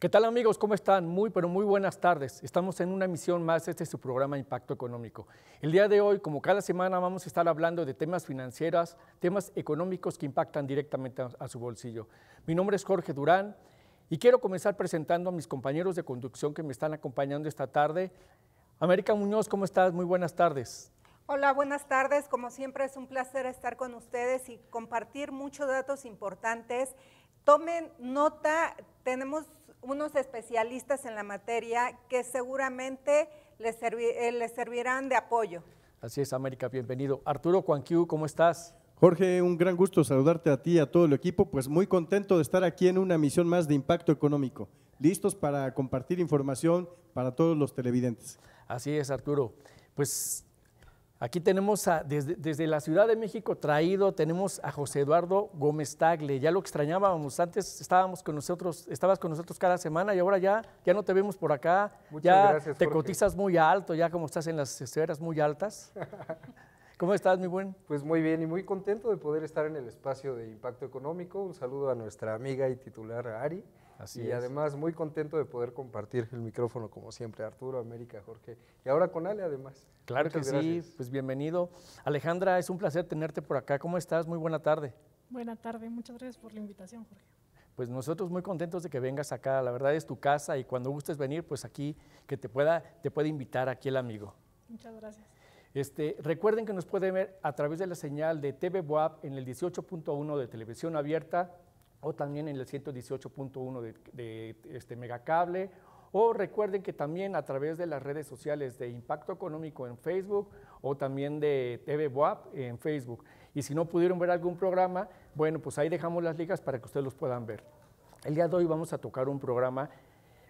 ¿Qué tal amigos? ¿Cómo están? Muy, pero muy buenas tardes. Estamos en una emisión más, este es su programa Impacto Económico. El día de hoy, como cada semana, vamos a estar hablando de temas financieros, temas económicos que impactan directamente a, su bolsillo. Mi nombre es Jorge Durán y quiero comenzar presentando a mis compañeros de conducción que me están acompañando esta tarde. América Muñoz, ¿cómo estás? Muy buenas tardes. Hola, buenas tardes. Como siempre es un placer estar con ustedes y compartir muchos datos importantes. Tomen nota, tenemos unos especialistas en la materia que seguramente les, eh, les servirán de apoyo. Así es, América, bienvenido. Arturo Cuanquiu, ¿cómo estás? Jorge, un gran gusto saludarte a ti y a todo el equipo, pues muy contento de estar aquí en una misión más de impacto económico, listos para compartir información para todos los televidentes. Así es, Arturo. Pues Aquí tenemos desde, la Ciudad de México traído, tenemos a José Eduardo Gómez Tagle. Ya lo extrañábamos, antes estábamos con nosotros, estabas con nosotros cada semana y ahora ya, ya no te vemos por acá. Muchas ya gracias, te cotizas muy alto, ya como estás en las esferas muy altas. ¿Cómo estás, mi buen? Pues muy bien y muy contento de poder estar en el espacio de Impacto Económico. Un saludo a nuestra amiga y titular Ari y además muy contento de poder compartir el micrófono como siempre, Arturo, América, Jorge. Y ahora con Ale además. Claro que sí, pues bienvenido. Alejandra, es un placer tenerte por acá. ¿Cómo estás? Muy buena tarde. Buena tarde, muchas gracias por la invitación, Jorge. Pues nosotros muy contentos de que vengas acá. La verdad es tu casa y cuando gustes venir, pues aquí que te pueda, te puede invitar aquí el amigo. Muchas gracias. Este, recuerden que nos pueden ver a través de la señal de TV Boab en el 18.1 de televisión abierta o también en el 118.1 de, este megacable o recuerden que también a través de las redes sociales de Impacto Económico en Facebook o también de TV WAP en Facebook. Y si no pudieron ver algún programa, bueno, pues ahí dejamos las ligas para que ustedes los puedan ver. El día de hoy vamos a tocar un programa,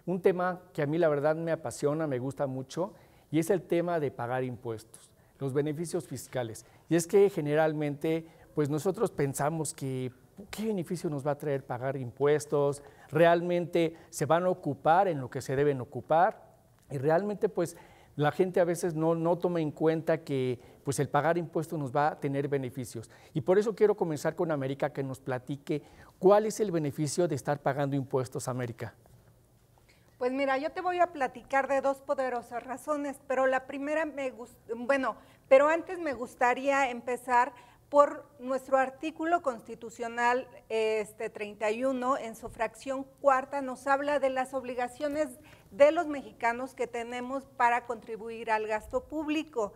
un tema que a mí la verdad me apasiona, me gusta mucho, y es el tema de pagar impuestos, los beneficios fiscales. Y es que generalmente, pues nosotros pensamos que ¿qué beneficio nos va a traer pagar impuestos? ¿Realmente se van a ocupar en lo que se deben ocupar? Y realmente pues la gente a veces no, no toma en cuenta que pues el pagar impuestos nos va a tener beneficios. Y por eso quiero comenzar con América que nos platique cuál es el beneficio de estar pagando impuestos, América. Pues mira, yo te voy a platicar de dos poderosas razones, pero la primera me gusta, bueno, pero antes me gustaría empezar por nuestro artículo constitucional este 31, en su fracción cuarta, nos habla de las obligaciones de los mexicanos que tenemos para contribuir al gasto público.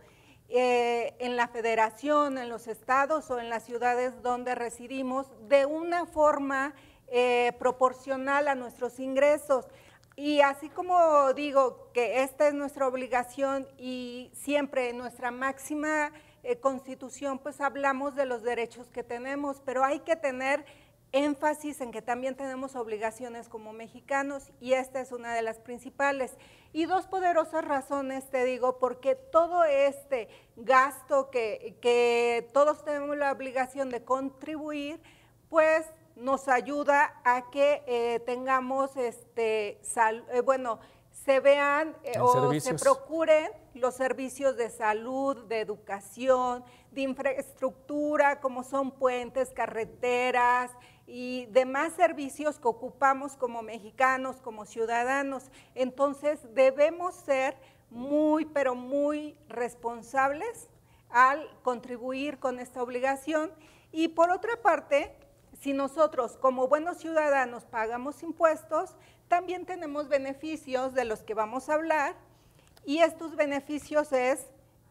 Eh, en la federación, en los estados o en las ciudades donde residimos, de una forma eh, proporcional a nuestros ingresos. Y así como digo que esta es nuestra obligación y siempre nuestra máxima eh, constitución, pues hablamos de los derechos que tenemos, pero hay que tener énfasis en que también tenemos obligaciones como mexicanos y esta es una de las principales. Y dos poderosas razones, te digo, porque todo este gasto que, que todos tenemos la obligación de contribuir, pues nos ayuda a que eh, tengamos, este, sal, eh, bueno, se vean o se procuren los servicios de salud, de educación, de infraestructura, como son puentes, carreteras y demás servicios que ocupamos como mexicanos, como ciudadanos. Entonces debemos ser muy, pero muy responsables al contribuir con esta obligación. Y por otra parte, si nosotros como buenos ciudadanos pagamos impuestos, también tenemos beneficios de los que vamos a hablar y estos beneficios es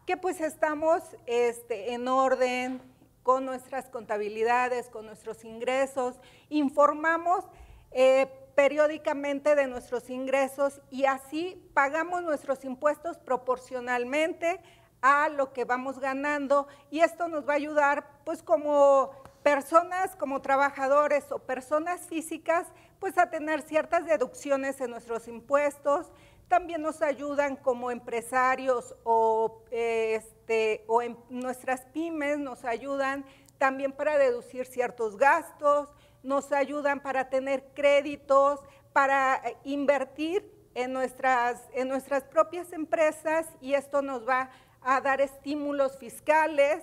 que pues estamos este, en orden con nuestras contabilidades, con nuestros ingresos, informamos eh, periódicamente de nuestros ingresos y así pagamos nuestros impuestos proporcionalmente a lo que vamos ganando y esto nos va a ayudar pues como personas, como trabajadores o personas físicas, pues a tener ciertas deducciones en nuestros impuestos, también nos ayudan como empresarios o, este, o en nuestras pymes, nos ayudan también para deducir ciertos gastos, nos ayudan para tener créditos, para invertir en nuestras, en nuestras propias empresas y esto nos va a dar estímulos fiscales.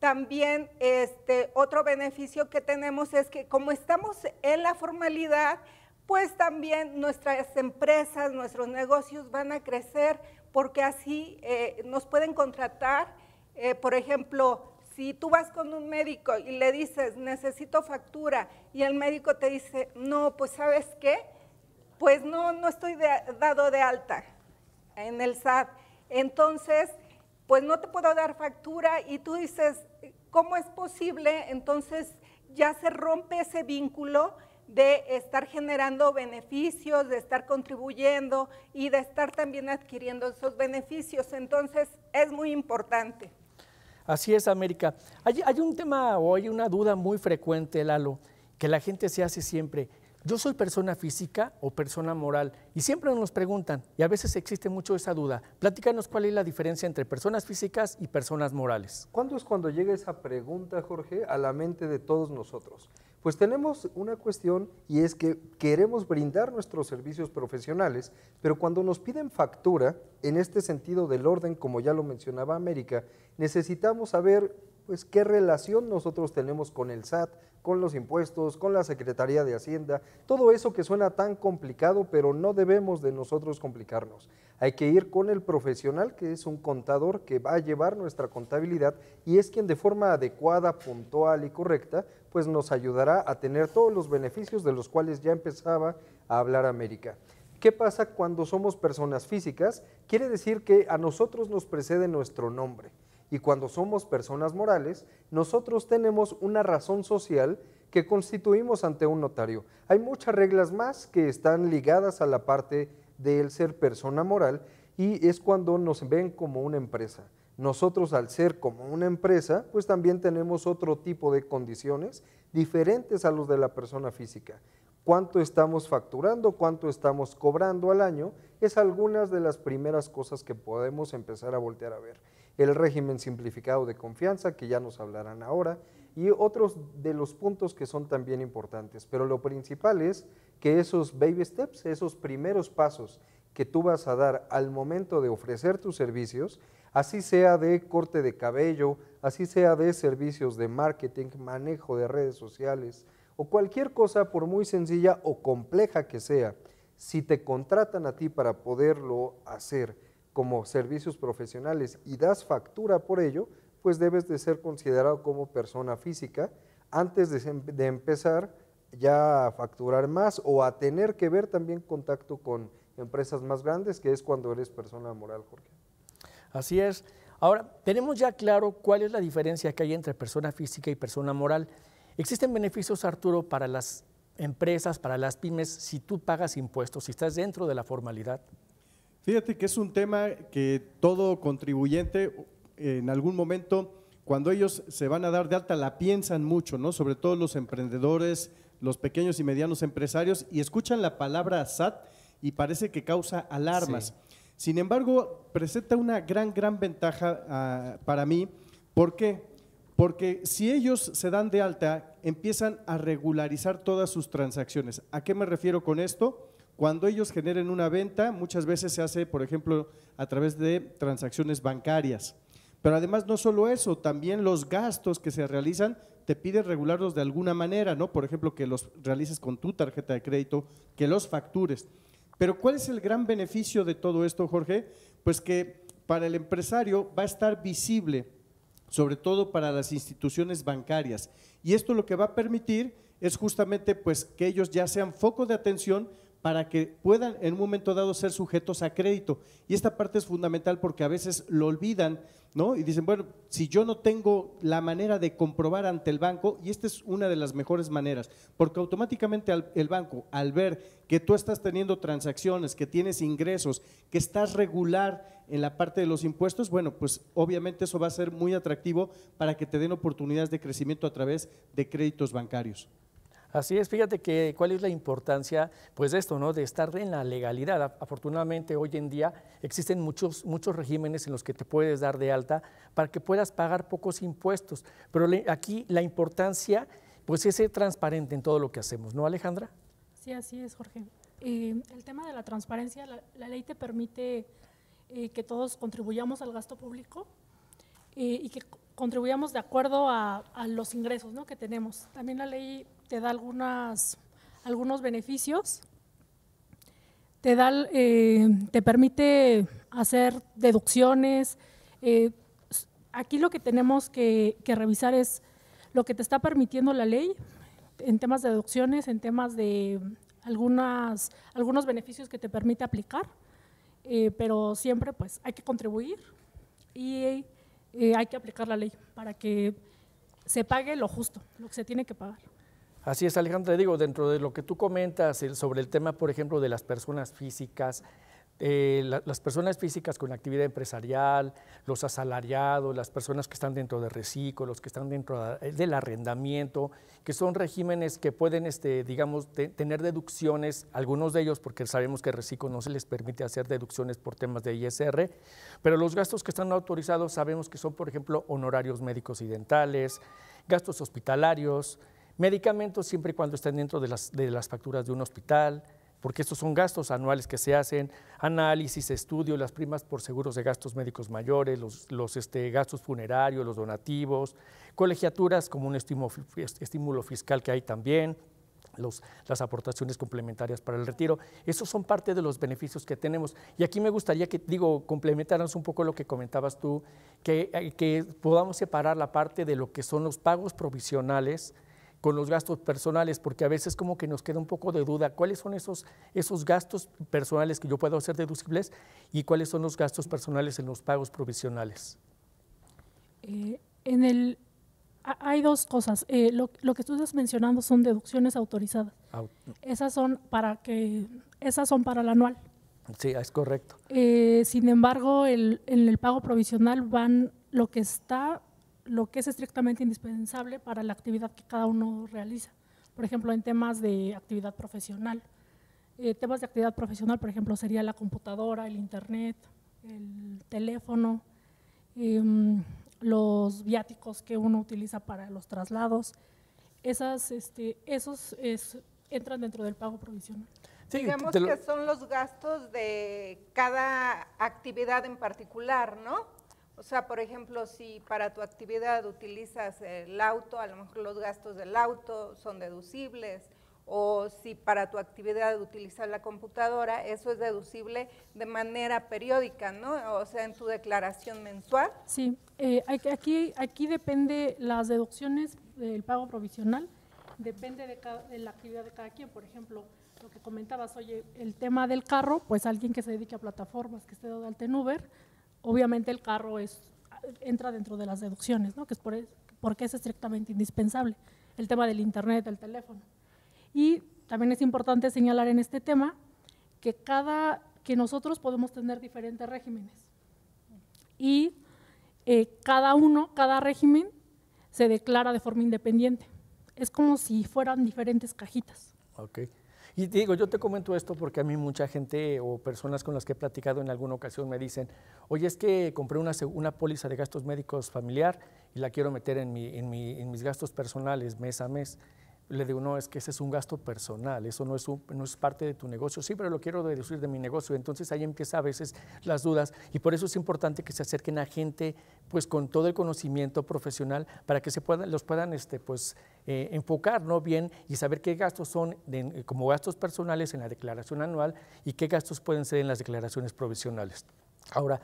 También este, otro beneficio que tenemos es que como estamos en la formalidad, pues también nuestras empresas, nuestros negocios van a crecer porque así eh, nos pueden contratar, eh, por ejemplo, si tú vas con un médico y le dices, necesito factura, y el médico te dice, no, pues sabes qué, pues no, no estoy dado de alta en el SAT. Entonces, pues no te puedo dar factura y tú dices, ¿cómo es posible? Entonces ya se rompe ese vínculo de estar generando beneficios, de estar contribuyendo y de estar también adquiriendo esos beneficios. Entonces, es muy importante. Así es, América. Hay, un tema o hay una duda muy frecuente, Lalo, que la gente se hace siempre. ¿Yo soy persona física o persona moral? Y siempre nos preguntan, y a veces existe mucho esa duda. Platícanos cuál es la diferencia entre personas físicas y personas morales. ¿Cuándo es cuando llega esa pregunta, Jorge, a la mente de todos nosotros? Pues tenemos una cuestión y es que queremos brindar nuestros servicios profesionales, pero cuando nos piden factura, en este sentido del orden, como ya lo mencionaba América, necesitamos saber pues qué relación nosotros tenemos con el SAT, con los impuestos, con la Secretaría de Hacienda, todo eso que suena tan complicado, pero no debemos de nosotros complicarnos. Hay que ir con el profesional, que es un contador que va a llevar nuestra contabilidad y es quien de forma adecuada, puntual y correcta, pues nos ayudará a tener todos los beneficios de los cuales ya empezaba a hablar América. ¿Qué pasa cuando somos personas físicas? Quiere decir que a nosotros nos precede nuestro nombre. Y cuando somos personas morales, nosotros tenemos una razón social que constituimos ante un notario. Hay muchas reglas más que están ligadas a la parte del ser persona moral y es cuando nos ven como una empresa. Nosotros al ser como una empresa, pues también tenemos otro tipo de condiciones diferentes a los de la persona física. Cuánto estamos facturando, cuánto estamos cobrando al año, es algunas de las primeras cosas que podemos empezar a voltear a ver el régimen simplificado de confianza, que ya nos hablarán ahora, y otros de los puntos que son también importantes. Pero lo principal es que esos baby steps, esos primeros pasos que tú vas a dar al momento de ofrecer tus servicios, así sea de corte de cabello, así sea de servicios de marketing, manejo de redes sociales o cualquier cosa por muy sencilla o compleja que sea, si te contratan a ti para poderlo hacer como servicios profesionales y das factura por ello, pues debes de ser considerado como persona física antes de, empezar ya a facturar más o a tener que ver también contacto con empresas más grandes, que es cuando eres persona moral, Jorge. Así es. Ahora, tenemos ya claro cuál es la diferencia que hay entre persona física y persona moral. ¿Existen beneficios, Arturo, para las empresas, para las pymes, si tú pagas impuestos, si estás dentro de la formalidad? Fíjate que es un tema que todo contribuyente en algún momento, cuando ellos se van a dar de alta, la piensan mucho, ¿no? Sobre todo los emprendedores, los pequeños y medianos empresarios, y escuchan la palabra SAT y parece que causa alarmas. Sin embargo, presenta una gran, gran ventaja ah, para mí. ¿Por qué? Porque si ellos se dan de alta, empiezan a regularizar todas sus transacciones. ¿A qué me refiero con esto? Cuando ellos generen una venta, muchas veces se hace, por ejemplo, a través de transacciones bancarias. Pero además no solo eso, también los gastos que se realizan te piden regularlos de alguna manera, ¿no? Por ejemplo, que los realices con tu tarjeta de crédito, que los factures. Pero ¿cuál es el gran beneficio de todo esto, Jorge? Pues que para el empresario va a estar visible, sobre todo para las instituciones bancarias. Y esto lo que va a permitir es justamente pues que ellos ya sean foco de atención para que puedan en un momento dado ser sujetos a crédito. Y esta parte es fundamental porque a veces lo olvidan, ¿no? Y dicen, bueno, si yo no tengo la manera de comprobar ante el banco, y esta es una de las mejores maneras, porque automáticamente el banco, al ver que tú estás teniendo transacciones, que tienes ingresos, que estás regular en la parte de los impuestos, bueno, pues obviamente eso va a ser muy atractivo para que te den oportunidades de crecimiento a través de créditos bancarios. Así es, fíjate que cuál es la importancia pues de esto, ¿no? De estar en la legalidad. Afortunadamente hoy en día existen muchos, muchos regímenes en los que te puedes dar de alta para que puedas pagar pocos impuestos. Pero aquí la importancia pues es ser transparente en todo lo que hacemos, ¿no, Alejandra? Sí, así es, Jorge. Eh, el tema de la transparencia, la, ley te permite eh, que todos contribuyamos al gasto público eh, y que contribuyamos de acuerdo a, los ingresos ¿no? que tenemos. También la ley te da algunas, algunos beneficios te, da, eh, te permite hacer deducciones. Eh, aquí lo que tenemos que, revisar es lo que te está permitiendo la ley en temas de deducciones, en temas de algunas, algunos beneficios que te permite aplicar, eh, pero siempre pues hay que contribuir y hay que aplicar la ley para que se pague lo justo, lo que se tiene que pagar. Así es, Alejandra, digo, dentro de lo que tú comentas sobre el tema, por ejemplo, de las personas físicas, eh, las personas físicas con actividad empresarial, los asalariados, las personas que están dentro de reciclo, los que están dentro del arrendamiento, que son regímenes que pueden, este, digamos, tener deducciones, algunos de ellos, porque sabemos que reciclo no se les permite hacer deducciones por temas de ISR, pero los gastos que están autorizados sabemos que son, por ejemplo, honorarios médicos y dentales, gastos hospitalarios, Medicamentos siempre y cuando estén dentro de las, de las facturas de un hospital, porque estos son gastos anuales que se hacen, análisis, estudio, las primas por seguros de gastos médicos mayores, los, este, gastos funerarios, los donativos, colegiaturas como un estímulo, fiscal que hay también, las aportaciones complementarias para el retiro. Esos son parte de los beneficios que tenemos. Y aquí me gustaría que, digo, complementaras un poco lo que comentabas tú, que, eh, que podamos separar la parte de lo que son los pagos provisionales, con los gastos personales, porque a veces como que nos queda un poco de duda, ¿cuáles son esos, esos gastos personales que yo puedo hacer deducibles y cuáles son los gastos personales en los pagos provisionales? Eh, en el, hay dos cosas. Eh, lo, que tú estás mencionando son deducciones autorizadas. esas son para que, esas son para el anual. Sí, es correcto. Eh, sin embargo, el, en el pago provisional van lo que está lo que es estrictamente indispensable para la actividad que cada uno realiza. Por ejemplo, en temas de actividad profesional. Eh, temas de actividad profesional, por ejemplo, sería la computadora, el internet, el teléfono, em, los viáticos que uno utiliza para los traslados. Esas, este, esos entran dentro del pago provisional. Digamos que son los gastos de cada actividad en particular, ¿no? O sea, por ejemplo, si para tu actividad utilizas el auto, a lo mejor los gastos del auto son deducibles, o si para tu actividad utilizas la computadora, eso es deducible de manera periódica, ¿no? O sea, en tu declaración mensual. Sí, eh, aquí, aquí depende las deducciones del pago provisional, depende de, de la actividad de cada quien. Por ejemplo, lo que comentabas, oye, el tema del carro, pues alguien que se dedique a plataformas, que esté de alta en Uber, obviamente el carro entra dentro de las deducciones, ¿no? que es por, porque es estrictamente indispensable, el tema del Internet, del teléfono. Y también es importante señalar en este tema que, cada, que nosotros podemos tener diferentes regímenes y eh, cada uno, cada régimen se declara de forma independiente. Es como si fueran diferentes cajitas. Okay. Y digo, yo te comento esto porque a mí mucha gente o personas con las que he platicado en alguna ocasión me dicen, oye, es que compré una, una póliza de gastos médicos familiar y la quiero meter en, mi, en, mi, en mis gastos personales mes a mes le digo, no, es que ese es un gasto personal, eso no es, no es parte de tu negocio, sí, pero lo quiero deducir de mi negocio. Entonces ahí empieza a veces las dudas y por eso es importante que se acerquen a gente pues con todo el conocimiento profesional para que se puedan, los puedan este, pues, eh, enfocar ¿no? bien y saber qué gastos son como gastos personales en la declaración anual y qué gastos pueden ser en las declaraciones provisionales. Ahora,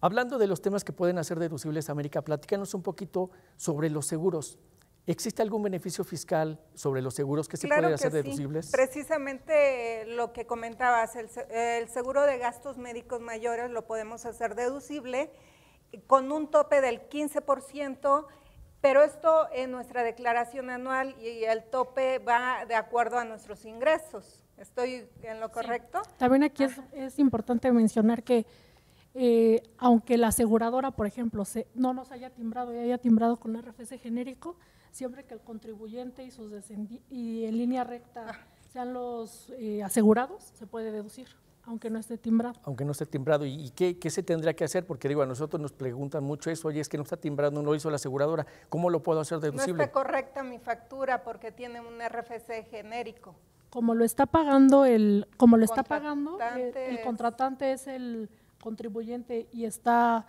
hablando de los temas que pueden hacer deducibles, América, platícanos un poquito sobre los seguros. ¿Existe algún beneficio fiscal sobre los seguros que se pueden hacer deducibles? Precisamente lo que comentabas, el, seguro de gastos médicos mayores lo podemos hacer deducible con un tope del 15%, pero esto en nuestra declaración anual y el tope va de acuerdo a nuestros ingresos. ¿Estoy en lo correcto? También aquí es, importante mencionar que eh, aunque la aseguradora, por ejemplo, se, no nos haya timbrado y haya timbrado con RFC genérico, siempre que el contribuyente y sus y en línea recta sean los eh, asegurados, se puede deducir, aunque no esté timbrado. Aunque no esté timbrado. ¿Y, qué, se tendría que hacer? Porque digo, a nosotros nos preguntan mucho eso, oye, es que no está timbrado, no lo hizo la aseguradora, ¿cómo lo puedo hacer deducible? No está correcta mi factura porque tiene un RFC genérico. Como lo está pagando el, como lo está pagando, eh, el contratante es el contribuyente y está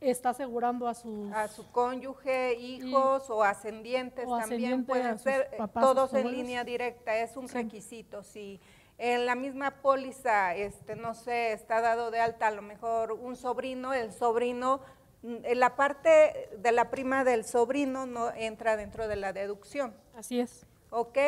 está asegurando a su a su cónyuge, hijos o ascendientes también pueden ser eh, todos en línea directa, es un requisito. Si en la misma póliza, este, no sé, está dado de alta a lo mejor un sobrino, el sobrino, mm, la parte de la prima del sobrino no entra dentro de la deducción. Así es. ¿Ok?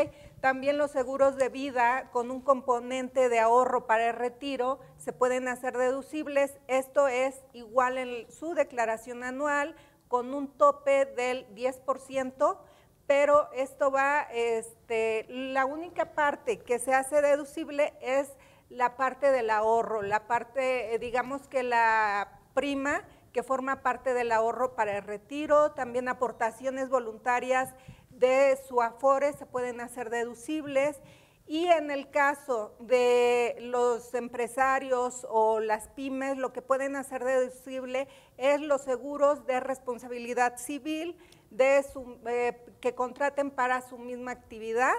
También los seguros de vida con un componente de ahorro para el retiro se pueden hacer deducibles. Esto es igual en su declaración anual con un tope del 10%, pero esto va, este, la única parte que se hace deducible es la parte del ahorro, la parte, eh, digamos que la prima que forma parte del ahorro para el retiro, también aportaciones voluntarias de su afore se pueden hacer deducibles y en el caso de los empresarios o las pymes, lo que pueden hacer deducible es los seguros de responsabilidad civil eh, que contraten para su misma actividad,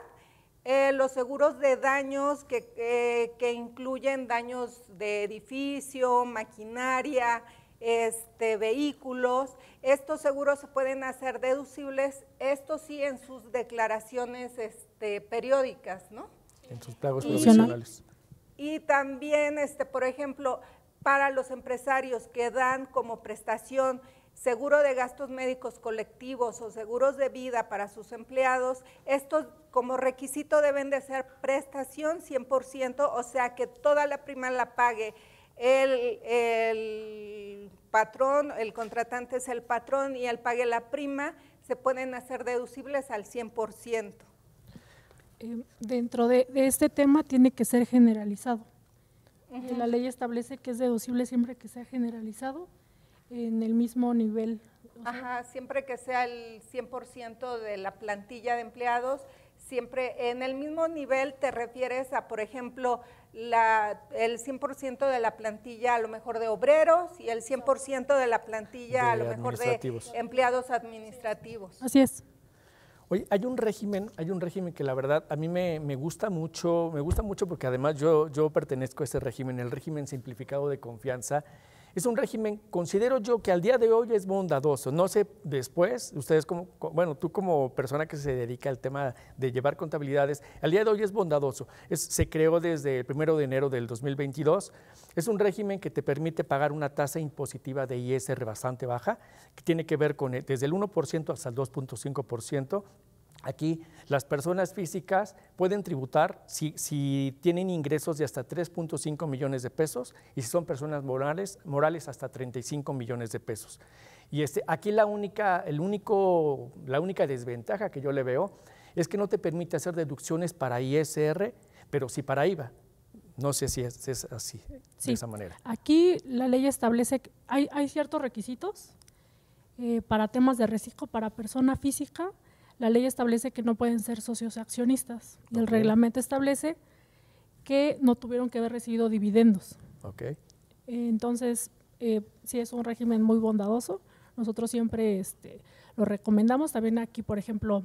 eh, los seguros de daños que, eh, que incluyen daños de edificio, maquinaria, este, vehículos. Estos seguros se pueden hacer deducibles, esto sí en sus declaraciones este, periódicas, ¿no? En sus pagos profesionales. Y también, este, por ejemplo, para los empresarios que dan como prestación seguro de gastos médicos colectivos o seguros de vida para sus empleados, estos como requisito deben de ser prestación 100%, o sea que toda la prima la pague el, patrón, el contratante es el patrón y él pague la prima, se pueden hacer deducibles al 100%. Eh, dentro de, este tema tiene que ser generalizado. La ley establece que es deducible siempre que sea generalizado en el mismo nivel. Ajá, siempre que sea el 100% de la plantilla de empleados, siempre en el mismo nivel te refieres a, por ejemplo, la, el 100% de la plantilla a lo mejor de obreros y el 100% de la plantilla a lo mejor de empleados administrativos. Así es. Oye, hay un régimen, hay un régimen que la verdad a mí me, me, gusta mucho, me gusta mucho porque además yo, yo pertenezco a ese régimen, el régimen simplificado de confianza, es un régimen, considero yo, que al día de hoy es bondadoso. No sé después, ustedes como, bueno, tú como persona que se dedica al tema de llevar contabilidades, al día de hoy es bondadoso. se creó desde el primero de enero del 2022. Es un régimen que te permite pagar una tasa impositiva de ISR bastante baja, que tiene que ver con desde el 1% hasta el 2.5%. Aquí las personas físicas pueden tributar si, tienen ingresos de hasta 3.5 millones de pesos y si son personas morales, morales hasta 35 millones de pesos. Y este, aquí la única, el único, la única desventaja que yo le veo es que no te permite hacer deducciones para ISR, pero sí para IVA. No sé si es, así, de esa manera. Aquí la ley establece que hay, ciertos requisitos eh, para temas de reciclo para persona física la ley establece que no pueden ser socios accionistas y el reglamento establece que no tuvieron que haber recibido dividendos. Okay. entonces, eh, sí es un régimen muy bondadoso. Nosotros siempre este, lo recomendamos. También aquí, por ejemplo,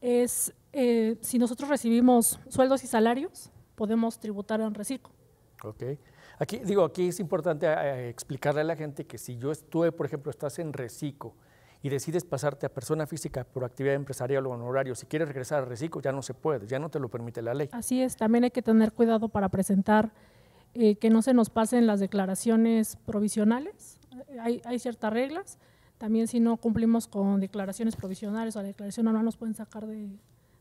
es eh, si nosotros recibimos sueldos y salarios, podemos tributar en reciclo. Ok. Aquí, digo, aquí es importante eh, explicarle a la gente que si yo estuve, por ejemplo, estás en reciclo y decides pasarte a persona física por actividad empresarial o honorario, si quieres regresar al reciclo ya no se puede, ya no te lo permite la ley. Así es, también hay que tener cuidado para presentar eh, que no se nos pasen las declaraciones provisionales, hay, hay, ciertas reglas, también si no cumplimos con declaraciones provisionales o la declaración anual nos pueden sacar de,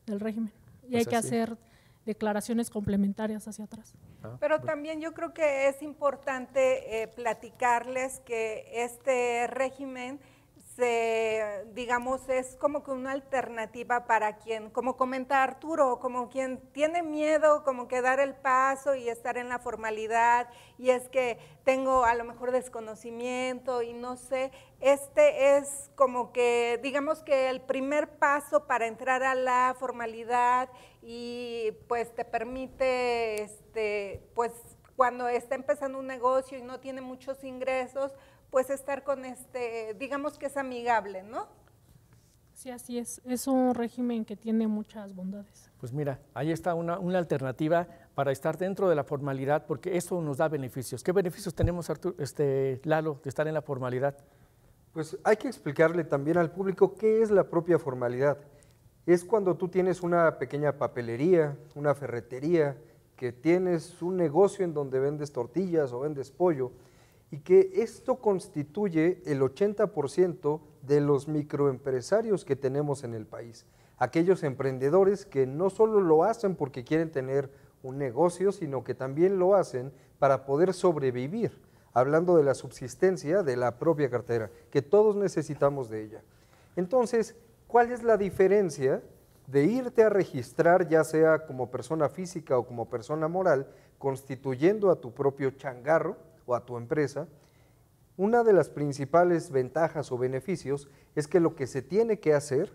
del régimen. Y hay pues que hacer declaraciones complementarias hacia atrás. Ah, Pero también yo creo que es importante eh, platicarles que este régimen digamos, es como que una alternativa para quien, como comenta Arturo, como quien tiene miedo, como que dar el paso y estar en la formalidad, y es que tengo a lo mejor desconocimiento y no sé, este es como que, digamos que el primer paso para entrar a la formalidad y pues te permite, este, pues cuando está empezando un negocio y no tiene muchos ingresos, pues estar con este, digamos que es amigable, ¿no? Sí, así es. Es un régimen que tiene muchas bondades. Pues mira, ahí está una, alternativa para estar dentro de la formalidad, porque eso nos da beneficios. ¿Qué beneficios tenemos, Arturo, este, Lalo, de estar en la formalidad? Pues hay que explicarle también al público qué es la propia formalidad. Es cuando tú tienes una pequeña papelería, una ferretería, que tienes un negocio en donde vendes tortillas o vendes pollo y que esto constituye el 80% de los microempresarios que tenemos en el país. Aquellos emprendedores que no solo lo hacen porque quieren tener un negocio, sino que también lo hacen para poder sobrevivir, hablando de la subsistencia de la propia cartera, que todos necesitamos de ella. Entonces, ¿cuál es la diferencia de irte a registrar, ya sea como persona física o como persona moral, constituyendo a tu propio changarro o a tu empresa? Una de las principales ventajas o beneficios es que lo que se tiene que hacer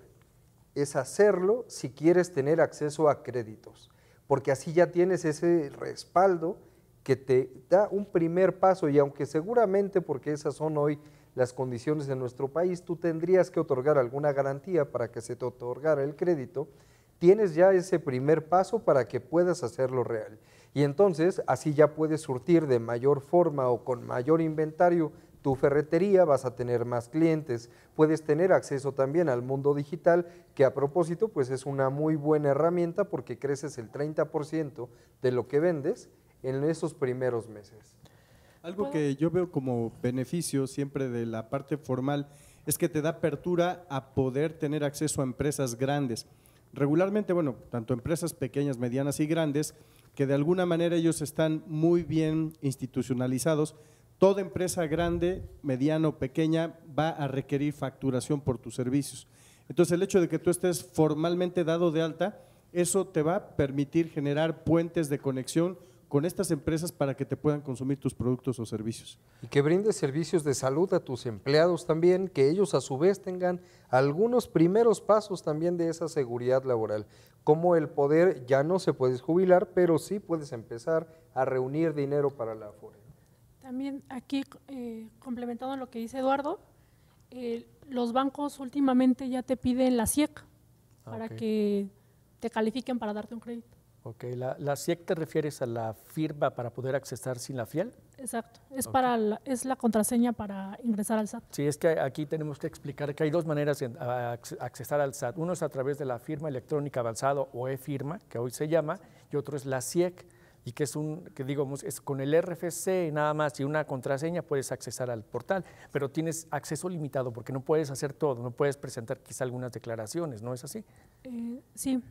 es hacerlo si quieres tener acceso a créditos porque así ya tienes ese respaldo que te da un primer paso y aunque seguramente, porque esas son hoy las condiciones de nuestro país, tú tendrías que otorgar alguna garantía para que se te otorgara el crédito, tienes ya ese primer paso para que puedas hacerlo real. Y entonces así ya puedes surtir de mayor forma o con mayor inventario tu ferretería, vas a tener más clientes, puedes tener acceso también al mundo digital, que a propósito pues es una muy buena herramienta porque creces el 30% de lo que vendes en esos primeros meses. Algo que yo veo como beneficio siempre de la parte formal es que te da apertura a poder tener acceso a empresas grandes. Regularmente, bueno, tanto empresas pequeñas, medianas y grandes, que de alguna manera ellos están muy bien institucionalizados, Toda empresa grande, mediana o pequeña va a requerir facturación por tus servicios. Entonces, el hecho de que tú estés formalmente dado de alta, eso te va a permitir generar puentes de conexión con estas empresas para que te puedan consumir tus productos o servicios. Y que brindes servicios de salud a tus empleados también, que ellos a su vez tengan algunos primeros pasos también de esa seguridad laboral, como el poder, ya no se puedes jubilar, pero sí puedes empezar a reunir dinero para la Afore. También aquí, eh, complementando lo que dice Eduardo, eh, los bancos últimamente ya te piden la SIEC ah, para que te califiquen para darte un crédito. Ok, ¿La, ¿La, SIEC te refieres a la firma para poder accesar sin la fiel? Exacto, es, para la, es la contraseña para ingresar al SAT. Sí, es que aquí tenemos que explicar que hay dos maneras de accesar al SAT. Uno es a través de la firma electrónica avanzado o e-firma, que hoy se llama, y otro es la SIEC y que es un, que digamos, es con el RFC nada más y una contraseña puedes accesar al portal, pero tienes acceso limitado porque no puedes hacer todo, no puedes presentar quizá algunas declaraciones, ¿no es así? Eh, sí,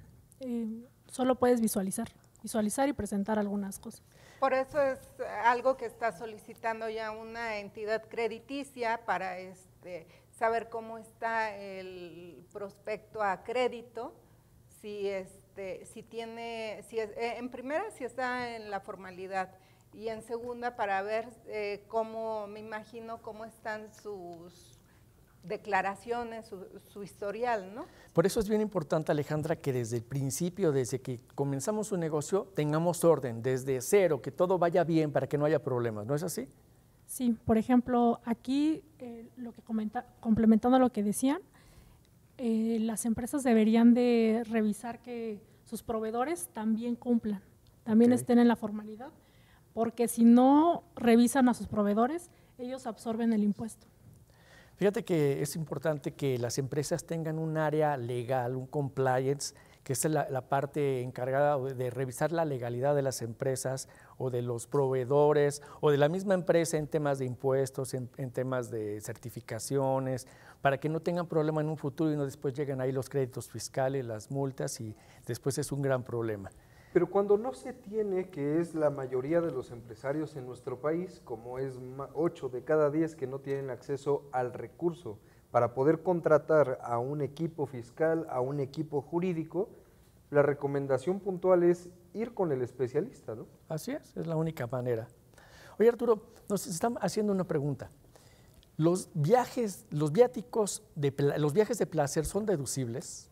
eh, solo puedes visualizar, visualizar y presentar algunas cosas. Por eso es algo que está solicitando ya una entidad crediticia para este, saber cómo está el prospecto a crédito, si es este, si tiene, si es, eh, en primera, si está en la formalidad y en segunda, para ver eh, cómo, me imagino, cómo están sus declaraciones, su, historial, ¿no? Por eso es bien importante, Alejandra, que desde el principio, desde que comenzamos un negocio, tengamos orden, desde cero, que todo vaya bien para que no haya problemas, ¿no es así? Sí, por ejemplo, aquí eh, lo que comenta, complementando lo que decían, eh, las empresas deberían de revisar que sus proveedores también cumplan, también estén en la formalidad, porque si no revisan a sus proveedores, ellos absorben el impuesto. Fíjate que es importante que las empresas tengan un área legal, un compliance, que es la, parte encargada de revisar la legalidad de las empresas o de los proveedores o de la misma empresa en temas de impuestos, en, temas de certificaciones, para que no tengan problema en un futuro y no después lleguen ahí los créditos fiscales, las multas y después es un gran problema. Pero cuando no se tiene, que es la mayoría de los empresarios en nuestro país, como es 8 de cada 10 que no tienen acceso al recurso, para poder contratar a un equipo fiscal, a un equipo jurídico, la recomendación puntual es ir con el especialista, ¿no? Así es, es la única manera. Oye Arturo, nos están haciendo una pregunta. ¿Los viajes, los viáticos, de, los viajes de placer son deducibles?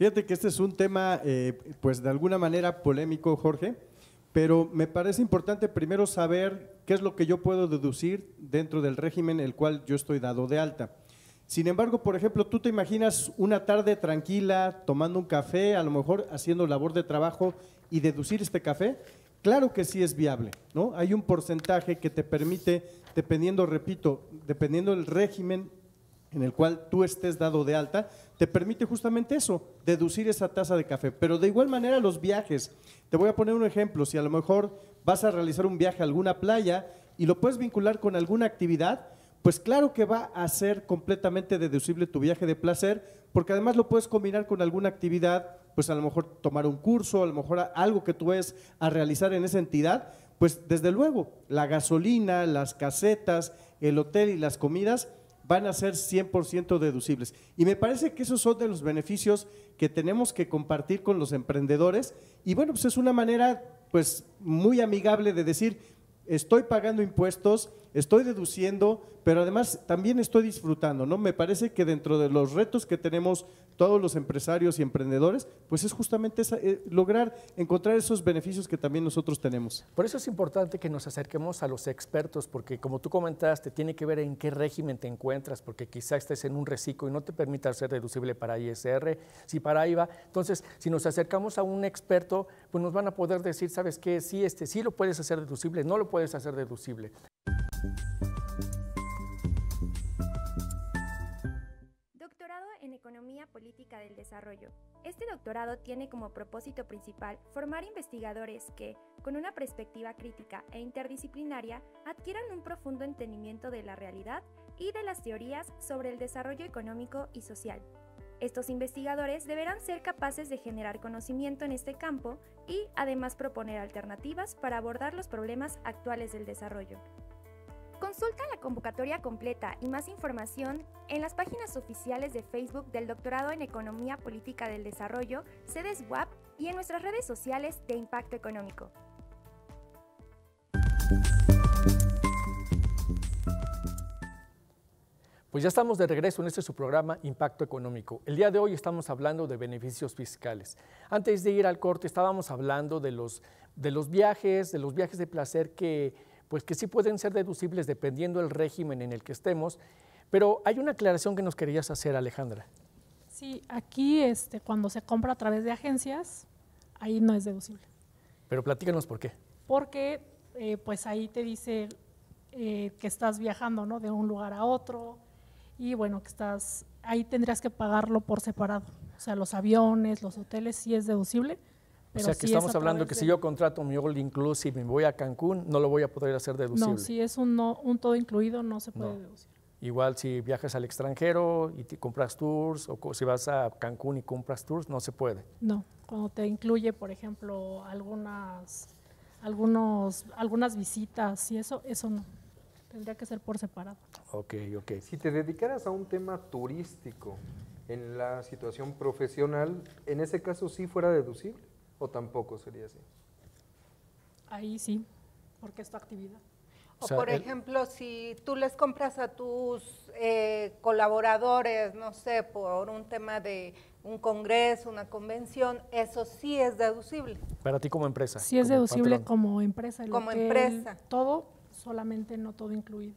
Fíjate que este es un tema, eh, pues de alguna manera polémico, Jorge, pero me parece importante primero saber qué es lo que yo puedo deducir dentro del régimen en el cual yo estoy dado de alta. Sin embargo, por ejemplo, tú te imaginas una tarde tranquila, tomando un café, a lo mejor haciendo labor de trabajo y deducir este café. Claro que sí es viable, ¿no? Hay un porcentaje que te permite, dependiendo, repito, dependiendo del régimen en el cual tú estés dado de alta, te permite justamente eso, deducir esa tasa de café. Pero de igual manera los viajes. Te voy a poner un ejemplo. Si a lo mejor vas a realizar un viaje a alguna playa y lo puedes vincular con alguna actividad, pues claro que va a ser completamente deducible tu viaje de placer, porque además lo puedes combinar con alguna actividad, pues a lo mejor tomar un curso, a lo mejor algo que tú ves a realizar en esa entidad, pues desde luego la gasolina, las casetas, el hotel y las comidas van a ser 100% deducibles. Y me parece que esos son de los beneficios que tenemos que compartir con los emprendedores. Y bueno, pues es una manera pues muy amigable de decir, estoy pagando impuestos, estoy deduciendo, pero además también estoy disfrutando, ¿no? Me parece que dentro de los retos que tenemos todos los empresarios y emprendedores, pues es justamente eh, lograr encontrar esos beneficios que también nosotros tenemos. Por eso es importante que nos acerquemos a los expertos, porque como tú comentaste, tiene que ver en qué régimen te encuentras, porque quizá estés en un reciclo y no te permita ser deducible para ISR, si para IVA. Entonces, si nos acercamos a un experto, pues nos van a poder decir, ¿sabes qué? Sí, este, sí lo puedes hacer deducible, no lo puedes hacer deducible. En Economía Política del Desarrollo. Este doctorado tiene como propósito principal formar investigadores que, con una perspectiva crítica e interdisciplinaria, adquieran un profundo entendimiento de la realidad y de las teorías sobre el desarrollo económico y social. Estos investigadores deberán ser capaces de generar conocimiento en este campo y además proponer alternativas para abordar los problemas actuales del desarrollo. Consulta la convocatoria completa y más información en las páginas oficiales de Facebook del Doctorado en Economía Política del Desarrollo, sedes WAP y en nuestras redes sociales de Impacto Económico. Pues ya estamos de regreso en este su programa Impacto Económico. El día de hoy estamos hablando de beneficios fiscales. Antes de ir al corte estábamos hablando de los, de los viajes, de los viajes de placer que pues que sí pueden ser deducibles dependiendo del régimen en el que estemos. Pero hay una aclaración que nos querías hacer, Alejandra. Sí, aquí este, cuando se compra a través de agencias, ahí no es deducible. Pero platícanos por qué. Porque eh, pues ahí te dice eh, que estás viajando ¿no? de un lugar a otro y bueno, que estás, ahí tendrías que pagarlo por separado. O sea, los aviones, los hoteles sí es deducible, o sea, que estamos hablando que si yo contrato mi All Inclusive y me voy a Cancún, no lo voy a poder hacer deducible. No, si es un, un todo incluido, no se puede deducir. Igual si viajas al extranjero y te compras tours, o si vas a Cancún y compras tours, no se puede. No, cuando te incluye, por ejemplo, algunas, algunos, algunas visitas y eso, eso no. Tendría que ser por separado. Ok, ok. Si te dedicaras a un tema turístico en la situación profesional, en ese caso sí fuera deducible o tampoco sería así? Ahí sí, porque es tu actividad. O, por ejemplo, si tú les compras a tus eh, colaboradores, no sé, por un tema de un congreso, una convención, eso sí es deducible. Para ti como empresa. Sí es deducible como empresa. como empresa. Todo, solamente no todo incluido.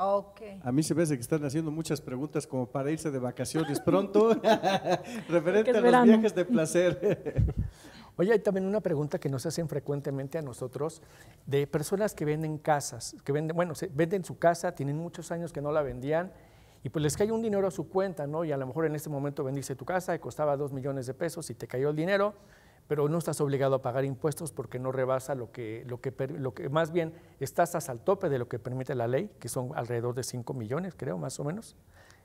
Okay. A mí se ve que están haciendo muchas preguntas como para irse de vacaciones pronto, referente a los viajes de placer. Oye, hay también una pregunta que nos hacen frecuentemente a nosotros de personas que venden casas, que venden, bueno, venden su casa, tienen muchos años que no la vendían y pues les cae un dinero a su cuenta, ¿no? Y a lo mejor en este momento vendiste tu casa y costaba dos millones de pesos y te cayó el dinero, pero no estás obligado a pagar impuestos porque no rebasa lo que, lo que, lo que más bien estás al tope de lo que permite la ley, que son alrededor de 5 millones, creo, más o menos.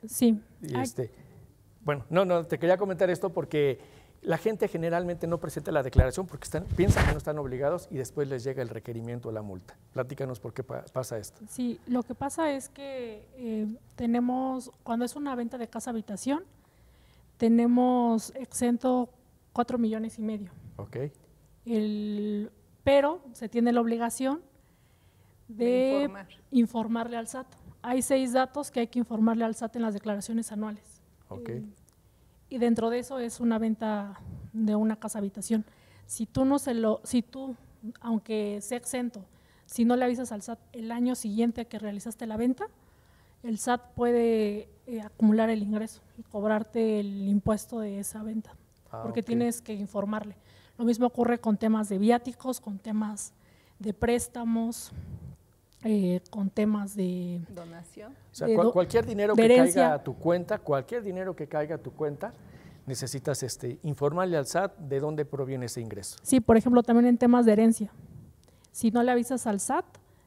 Sí. este, bueno, no, no, te quería comentar esto porque la gente generalmente no presenta la declaración porque están, piensan que no están obligados y después les llega el requerimiento o la multa. Platícanos por qué pasa esto. Sí, lo que pasa es que eh, tenemos, cuando es una venta de casa habitación, tenemos exento cuatro millones y medio. Ok. El, pero se tiene la obligación de, informarle al SAT. Hay seis datos que hay que informarle al SAT en las declaraciones anuales. Ok. Eh, y dentro de eso es una venta de una casa habitación. Si tú no se lo, si tú, aunque sea exento, si no le avisas al SAT el año siguiente a que realizaste la venta, el SAT puede eh, acumular el ingreso y cobrarte el impuesto de esa venta, ah, porque tienes que informarle. Lo mismo ocurre con temas de viáticos, con temas de préstamos, eh, con temas de donación. O sea, cualquier dinero que caiga a tu cuenta, cualquier dinero que caiga a tu cuenta, necesitas este, informarle al SAT de dónde proviene ese ingreso. Sí, por ejemplo, también en temas de herencia. Si no le avisas al SAT,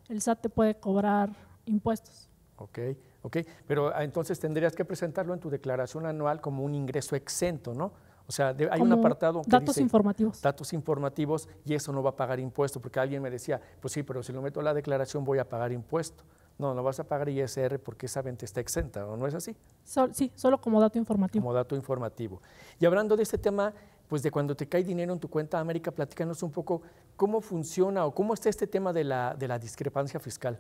el SAT te puede cobrar impuestos. Ok, ok. Pero ah, entonces tendrías que presentarlo en tu declaración anual como un ingreso exento, ¿no? O sea, hay un apartado que datos informativos. Datos informativos y eso no va a pagar impuesto, porque alguien me decía, pues sí, pero si lo meto en la declaración voy a pagar impuesto. No, no vas a pagar ISR porque esa venta está exenta, ¿o no es así? sí, solo como dato informativo. Como dato informativo. Y hablando de este tema, pues de cuando te cae dinero en tu cuenta América, platícanos un poco cómo funciona o cómo está este tema de la, de la discrepancia fiscal.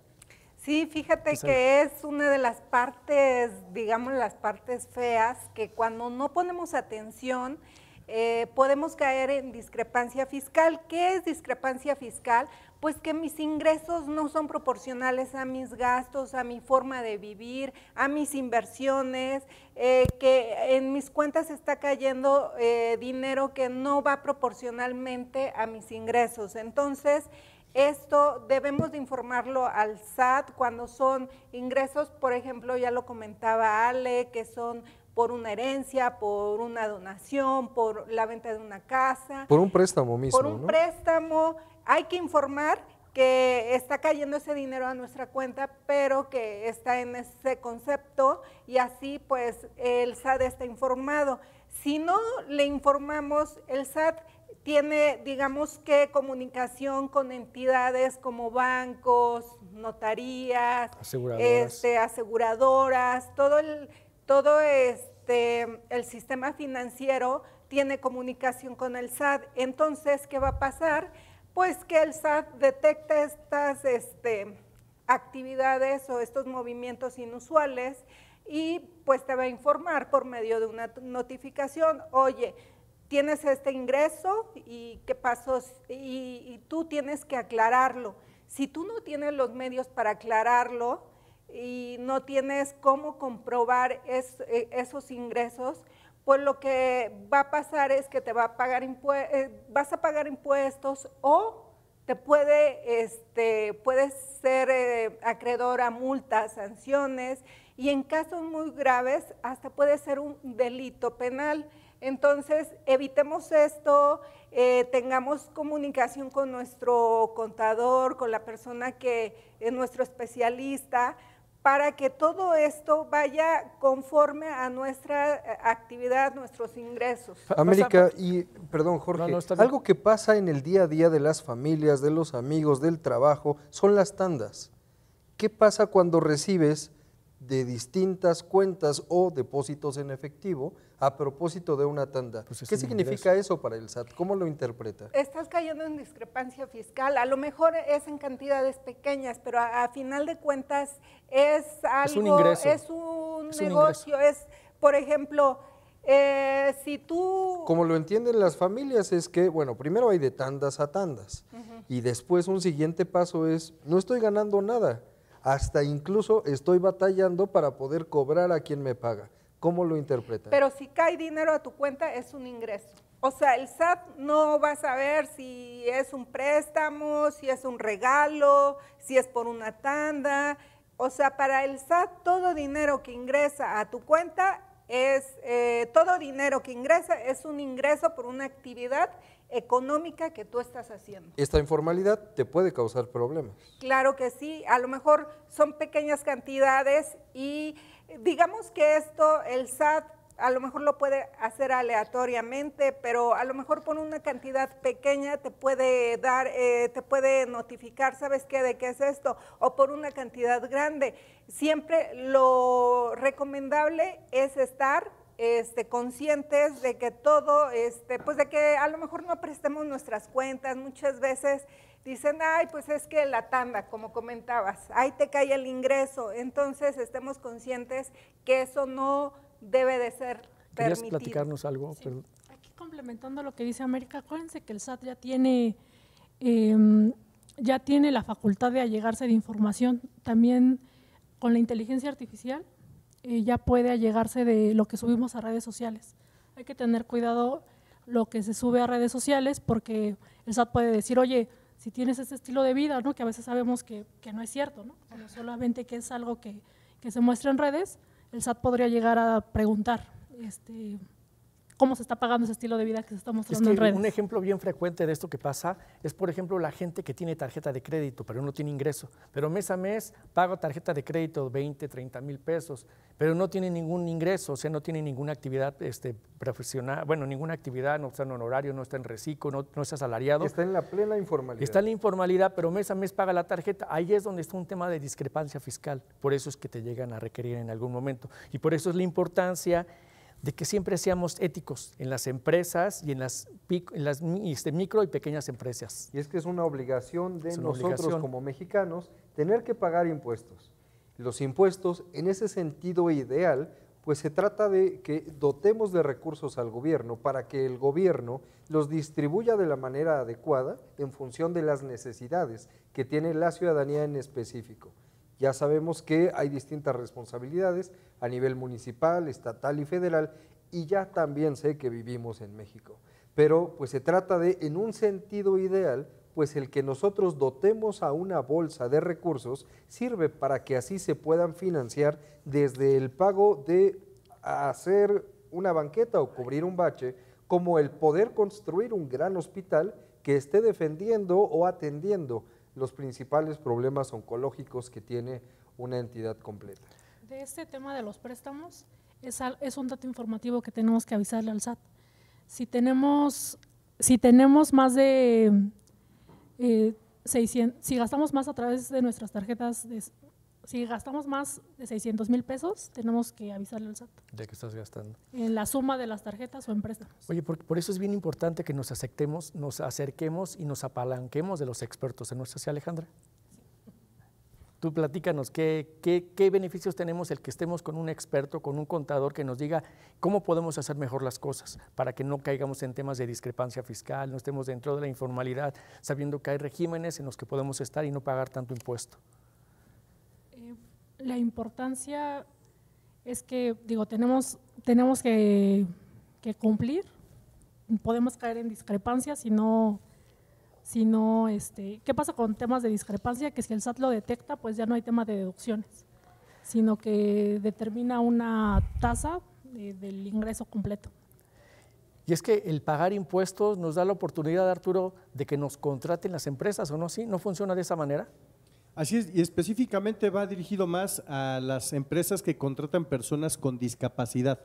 Sí, fíjate que es una de las partes, digamos, las partes feas, que cuando no ponemos atención, eh, podemos caer en discrepancia fiscal. ¿Qué es discrepancia fiscal? Pues que mis ingresos no son proporcionales a mis gastos, a mi forma de vivir, a mis inversiones, eh, que en mis cuentas está cayendo eh, dinero que no va proporcionalmente a mis ingresos. Entonces, esto debemos de informarlo al SAT cuando son ingresos, por ejemplo, ya lo comentaba Ale, que son por una herencia, por una donación, por la venta de una casa. Por un préstamo mismo. Por un préstamo. Hay que informar que está cayendo ese dinero a nuestra cuenta, pero que está en ese concepto y así pues el SAT está informado. Si no le informamos, el SAT tiene, digamos que, comunicación con entidades como bancos, notarías, aseguradoras, este, aseguradoras todo el, todo este, el sistema financiero tiene comunicación con el SAT. Entonces, ¿qué va a pasar? Pues que el SAT detecta estas este, actividades o estos movimientos inusuales y pues te va a informar por medio de una notificación, oye, tienes este ingreso y qué pasó, y, tú tienes que aclararlo. Si tú no tienes los medios para aclararlo y no tienes cómo comprobar e, esos ingresos, pues lo que va a pasar es que te va a pagar eh, vas a pagar impuestos o te puede, este, puedes ser eh, acreedor a multas, sanciones y en casos muy graves hasta puede ser un delito penal. Entonces, evitemos esto, eh, tengamos comunicación con nuestro contador, con la persona que es nuestro especialista, para que todo esto vaya conforme a nuestra eh, actividad, nuestros ingresos. América, y perdón Jorge, algo que pasa en el día a día de las familias, de los amigos, del trabajo, son las tandas. ¿Qué pasa cuando recibes de distintas cuentas o depósitos en efectivo a propósito de una tanda. Pues ¿Qué significa eso para el SAT? ¿Cómo lo interpreta? Estás cayendo en discrepancia fiscal. A lo mejor es en cantidades pequeñas, pero a, final de cuentas es algo, es un, ingreso. Es un negocio, es, por ejemplo, eh, si tú... Como lo entienden las familias es que, bueno, primero hay de tandas a tandas y después un siguiente paso es, no estoy ganando nada, hasta incluso estoy batallando para poder cobrar a quien me paga. ¿Cómo lo interpreta? Pero si cae dinero a tu cuenta es un ingreso. O sea, el SAT no va a saber si es un préstamo, si es un regalo, si es por una tanda. O sea, para el SAT todo dinero que ingresa a tu cuenta es, eh, todo dinero que ingresa es un ingreso por una actividad económica que tú estás haciendo. ¿Esta informalidad te puede causar problemas? Claro que sí, a lo mejor son pequeñas cantidades y digamos que esto el SAT a lo mejor lo puede hacer aleatoriamente, pero a lo mejor por una cantidad pequeña te puede dar, eh, te puede notificar, ¿sabes qué? ¿De qué es esto? O por una cantidad grande. Siempre lo recomendable es estar este, conscientes de que todo, este, pues de que a lo mejor no prestemos nuestras cuentas, muchas veces dicen, ay, pues es que la tanda, como comentabas, ahí te cae el ingreso, entonces estemos conscientes que eso no debe de ser ¿Querías platicarnos algo? Aquí complementando lo que dice América, acuérdense que el SAT ya tiene, em, ya tiene la facultad de allegarse de información, también con la inteligencia artificial eh, ya puede allegarse de lo que subimos a redes sociales. Hay que tener cuidado lo que se sube a redes sociales porque el SAT puede decir, oye, si tienes ese estilo de vida, ¿no? que a veces sabemos que, no es cierto, ¿no? solamente que es algo que, que, se muestra en redes, el SAT podría llegar a preguntar, este, cómo se está pagando ese estilo de vida que se está mostrando en redes. Un ejemplo bien frecuente de esto que pasa es, por ejemplo, la gente que tiene tarjeta de crédito, pero no tiene ingreso, pero mes a mes paga tarjeta de crédito 20, 30 mil pesos, pero no tiene ningún ingreso, o sea, no tiene ninguna actividad este, profesional, bueno, ninguna actividad, no está en horario, no está en reciclo, no, no está asalariado. Está en la plena informalidad. Está en la informalidad, pero mes a mes paga la tarjeta. Ahí es donde está un tema de discrepancia fiscal. Por eso es que te llegan a requerir en algún momento. Y por eso es la importancia de que siempre seamos éticos en las empresas y en las, este, micro y pequeñas empresas. Y es que es una obligación de nosotros como mexicanos tener que pagar impuestos. Los impuestos, en ese sentido ideal, pues se trata de que dotemos de recursos al gobierno para que el gobierno los distribuya de la manera adecuada en función de las necesidades que tiene la ciudadanía en específico. Ya sabemos que hay distintas responsabilidades a nivel municipal, estatal y federal, y ya también sé que vivimos en México. Pero pues se trata de, en un sentido ideal, pues el que nosotros dotemos a una bolsa de recursos sirve para que así se puedan financiar desde el pago de hacer una banqueta o cubrir un bache, como el poder construir un gran hospital que esté defendiendo o atendiendo los principales problemas oncológicos que tiene una entidad completa. De este tema de los préstamos, es, es un dato informativo que tenemos que avisarle al SAT. Si tenemos, si tenemos más de eh, 600, si gastamos más a través de nuestras tarjetas de, si gastamos más de 600 mil pesos, tenemos que avisarle al SAT. ¿De qué estás gastando? En la suma de las tarjetas o en préstamos. Oye, por, por eso es bien importante que nos aceptemos, nos acerquemos y nos apalanquemos de los expertos. ¿En nuestra Alejandra? Tú platícanos ¿qué, qué, qué, beneficios tenemos el que estemos con un experto, con un contador que nos diga cómo podemos hacer mejor las cosas para que no caigamos en temas de discrepancia fiscal, no estemos dentro de la informalidad, sabiendo que hay regímenes en los que podemos estar y no pagar tanto impuesto la importancia es que, digo, tenemos, tenemos que, cumplir, podemos caer en discrepancias si no, si no, este, ¿qué pasa con temas de discrepancia? Que si el SAT lo detecta, pues ya no hay tema de deducciones, sino que determina una tasa del ingreso completo. Y es que el pagar impuestos nos da la oportunidad, Arturo, de que nos contraten las empresas, ¿o no? ¿Sí? ¿No funciona de esa manera? Así es, y específicamente va dirigido más a las empresas que contratan personas con discapacidad.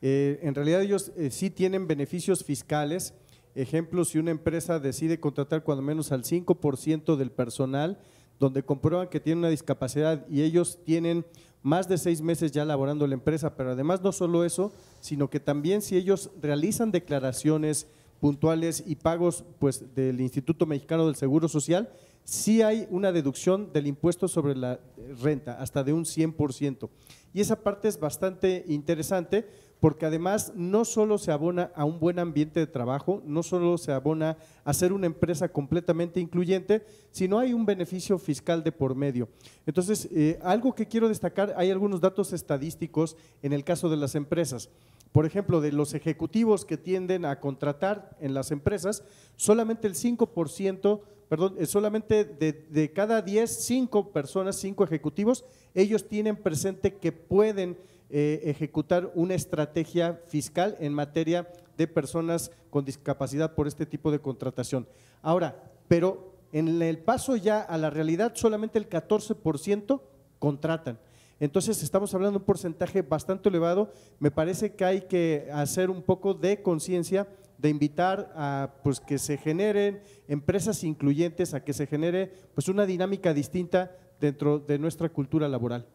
Eh, en realidad ellos eh, sí tienen beneficios fiscales. Ejemplo, si una empresa decide contratar cuando menos al 5% del personal, donde comprueban que tiene una discapacidad y ellos tienen más de seis meses ya laborando la empresa, pero además no solo eso, sino que también si ellos realizan declaraciones puntuales y pagos pues, del Instituto Mexicano del Seguro Social, sí hay una deducción del impuesto sobre la renta, hasta de un 100%. Y esa parte es bastante interesante porque además no solo se abona a un buen ambiente de trabajo, no solo se abona a ser una empresa completamente incluyente, sino hay un beneficio fiscal de por medio. Entonces, eh, algo que quiero destacar, hay algunos datos estadísticos en el caso de las empresas. Por ejemplo, de los ejecutivos que tienden a contratar en las empresas, solamente el 5% perdón, eh, solamente de, cada 10, 5 personas, 5 ejecutivos, ellos tienen presente que pueden eh, ejecutar una estrategia fiscal en materia de personas con discapacidad por este tipo de contratación. Ahora, pero en el paso ya a la realidad, solamente el 14% contratan. Entonces estamos hablando de un porcentaje bastante elevado. Me parece que hay que hacer un poco de conciencia de invitar a pues, que se generen empresas incluyentes, a que se genere pues, una dinámica distinta dentro de nuestra cultura laboral.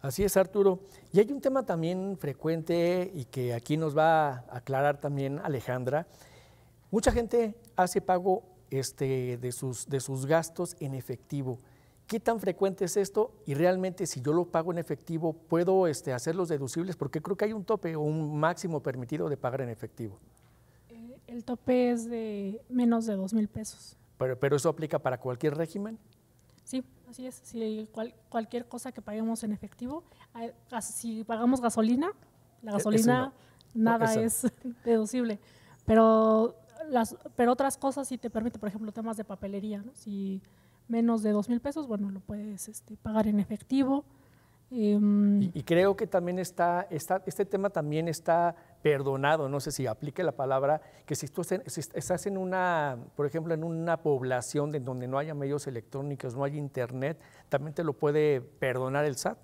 Así es, Arturo. Y hay un tema también frecuente y que aquí nos va a aclarar también Alejandra. Mucha gente hace pago este, de, sus, de sus gastos en efectivo. ¿Qué tan frecuente es esto? Y realmente si yo lo pago en efectivo, ¿puedo este, hacerlos deducibles? Porque creo que hay un tope o un máximo permitido de pagar en efectivo el tope es de menos de dos mil pesos. Pero, pero eso aplica para cualquier régimen. Sí, así es. Si cualquier cosa que paguemos en efectivo, si pagamos gasolina, la gasolina nada es deducible. Pero las, pero otras cosas sí te permite, por ejemplo, temas de papelería, ¿no? Si menos de dos mil pesos, bueno, lo puedes este, pagar en efectivo. Em, y, creo que también está, está, este tema también está perdonado, no sé si aplique la palabra, que si tú estás en una, por ejemplo, en una población de donde no haya medios electrónicos, no hay internet, también te lo puede perdonar el SAT.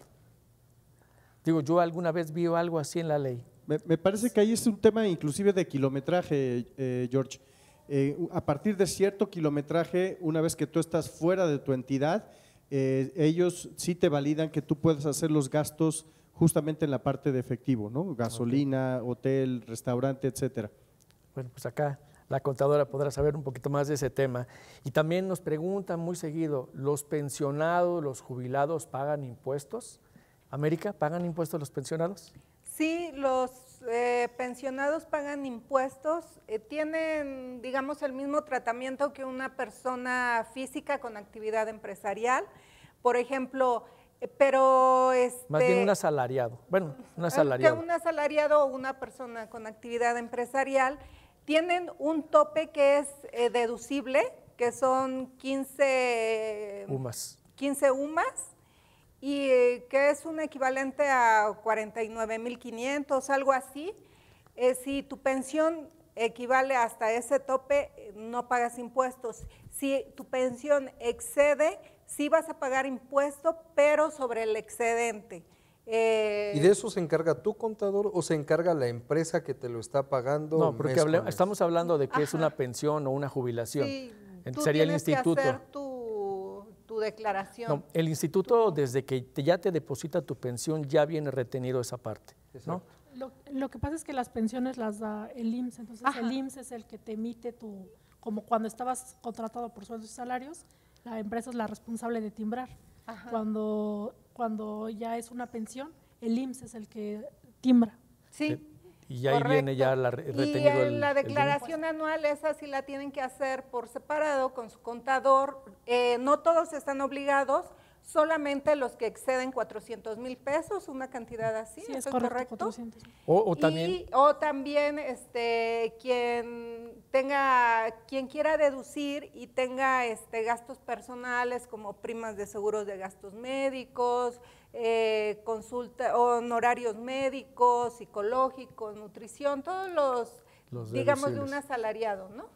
Digo, yo alguna vez vi algo así en la ley. Me, parece que ahí es un tema inclusive de kilometraje, eh, George. Eh, a partir de cierto kilometraje, una vez que tú estás fuera de tu entidad, eh, ellos sí te validan que tú puedes hacer los gastos justamente en la parte de efectivo, ¿no? Gasolina, hotel, restaurante, etcétera. Bueno, pues acá la contadora podrá saber un poquito más de ese tema. Y también nos preguntan muy seguido, ¿los pensionados, los jubilados pagan impuestos? América, ¿pagan impuestos los pensionados? Sí, los eh, pensionados pagan impuestos, eh, tienen, digamos, el mismo tratamiento que una persona física con actividad empresarial. Por ejemplo, pero este, más bien un asalariado. Bueno un asalariado. Que un asalariado o una persona con actividad empresarial tienen un tope que es eh, deducible que son 15 UMAS. 15 UMAS y eh, que es un equivalente a 49.500 algo así eh, si tu pensión equivale hasta ese tope no pagas impuestos si tu pensión excede sí vas a pagar impuesto, pero sobre el excedente. Eh, ¿Y de eso se encarga tu contador o se encarga la empresa que te lo está pagando? No, porque estamos hablando de que es una pensión o una jubilación. Sí, sería el instituto. Que hacer tu, tu declaración. No, el instituto, desde que ya te deposita tu pensión, ya viene retenido esa parte. ¿no? Lo, que pasa es que las pensiones las da el IMSS, entonces el IMSS es el que te emite tu, como cuando estabas contratado por sueldos y salarios, la empresa es la responsable de timbrar. Cuando, cuando ya es una pensión, el IMSS es el que timbra. Sí. Y ahí viene ya la retenido y la declaración anual, esa sí la tienen que hacer por separado con su contador. Eh, no todos están obligados, solamente los que exceden 400 mil pesos, una cantidad así, sí, es correcto? O, también, o también este, quien tenga, quien quiera deducir y tenga este, gastos personales como primas de seguros de gastos médicos, eh, consulta, honorarios médicos, psicológicos, nutrición, todos los, los digamos, de un asalariado, ¿no?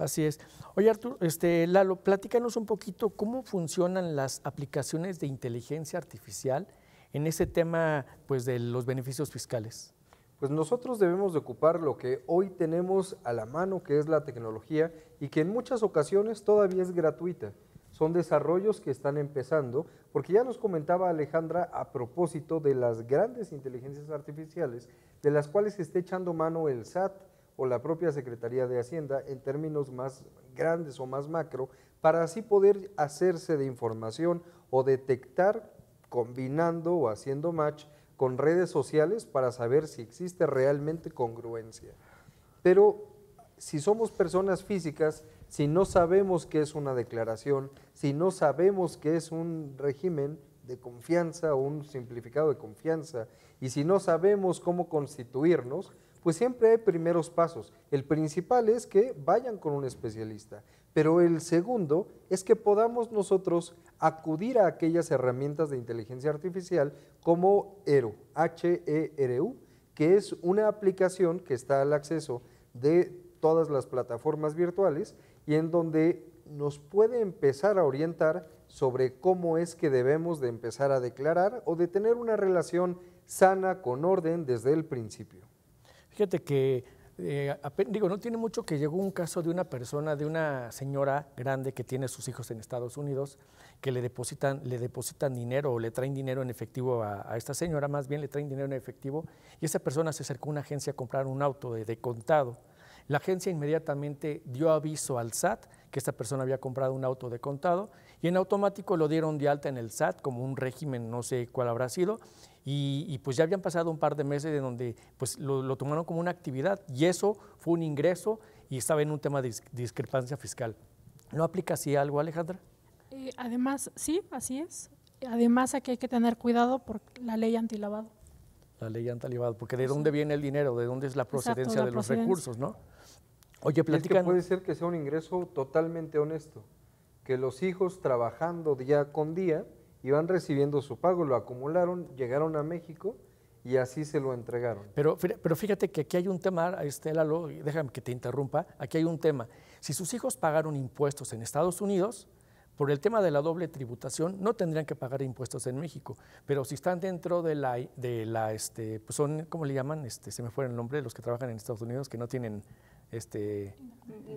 Así es. Oye, Artur, este, Lalo, platícanos un poquito cómo funcionan las aplicaciones de inteligencia artificial en ese tema pues, de los beneficios fiscales. Pues nosotros debemos de ocupar lo que hoy tenemos a la mano, que es la tecnología, y que en muchas ocasiones todavía es gratuita. Son desarrollos que están empezando, porque ya nos comentaba Alejandra a propósito de las grandes inteligencias artificiales, de las cuales está echando mano el SAT, o la propia Secretaría de Hacienda en términos más grandes o más macro, para así poder hacerse de información o detectar combinando o haciendo match con redes sociales para saber si existe realmente congruencia. Pero si somos personas físicas, si no sabemos qué es una declaración, si no sabemos qué es un régimen de confianza o un simplificado de confianza, y si no sabemos cómo constituirnos, pues siempre hay primeros pasos. El principal es que vayan con un especialista, pero el segundo es que podamos nosotros acudir a aquellas herramientas de inteligencia artificial como ERU, H-E-R-U, que es una aplicación que está al acceso de todas las plataformas virtuales y en donde nos puede empezar a orientar sobre cómo es que debemos de empezar a declarar o de tener una relación sana con orden desde el principio. Fíjate que, eh, digo, no tiene mucho que llegó un caso de una persona, de una señora grande que tiene sus hijos en Estados Unidos, que le depositan, le depositan dinero o le traen dinero en efectivo a, esta señora, más bien le traen dinero en efectivo, y esa persona se acercó a una agencia a comprar un auto de, de contado. La agencia inmediatamente dio aviso al SAT que esta persona había comprado un auto de contado y en automático lo dieron de alta en el SAT como un régimen, no sé cuál habrá sido, y, pues ya habían pasado un par de meses de donde pues lo, tomaron como una actividad y eso fue un ingreso y estaba en un tema de discrepancia fiscal. ¿No aplica así algo, Alejandra? Eh, además, sí, así es. Además, aquí hay que tener cuidado por la ley antilavado. La ley antilavado, porque ¿de dónde viene el dinero? ¿De dónde es la procedencia de, los recursos, no? Oye, platican. puede ser que sea un ingreso totalmente honesto, que los hijos trabajando día con día iban recibiendo su pago, lo acumularon, llegaron a México y así se lo entregaron. Pero, pero fíjate que aquí hay un tema, este déjame que te interrumpa, aquí hay un tema. Si sus hijos pagaron impuestos en Estados Unidos, por el tema de la doble tributación, no tendrían que pagar impuestos en México, pero si están dentro de la, de la este, pues son, ¿cómo le llaman? Este, se me fue el nombre, los que trabajan en Estados Unidos, que no tienen, este,